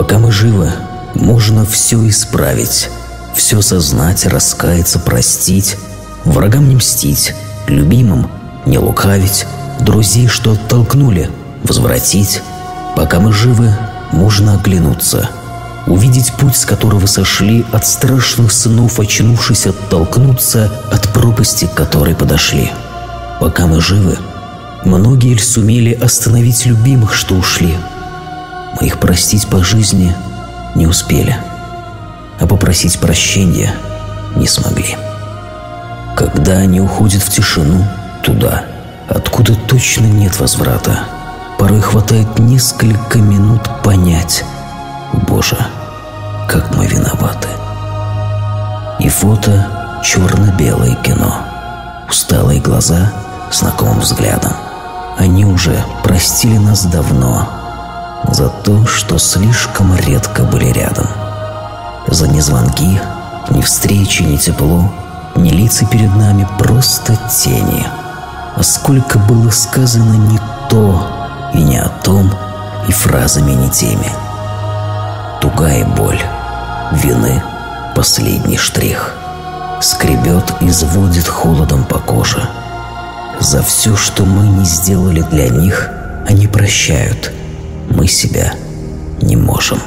Пока мы живы, можно все исправить, все сознать, раскаяться, простить, врагам не мстить, любимым не лукавить, друзей, что оттолкнули, возвратить. Пока мы живы, можно оглянуться, увидеть путь, с которого сошли, от страшных снов, очнувшись, оттолкнуться от пропасти, к которой подошли. Пока мы живы, многие ль сумели остановить любимых, что ушли. Мы их простить по жизни не успели, а попросить прощения не смогли. Когда они уходят в тишину, туда, откуда точно нет возврата, порой хватает несколько минут понять, Боже, как мы виноваты. И фото черно-белое кино, усталые глаза знакомым взглядом. Они уже простили нас давно за то, что слишком редко были рядом. За ни звонки, ни встречи, ни тепло, ни лица перед нами, просто тени. А сколько было сказано не то и не о том, и фразами не теми. Тугая боль, вины, последний штрих. Скребет и сводит холодом по коже. За все, что мы не сделали для них, они прощают. Мы себя не можем.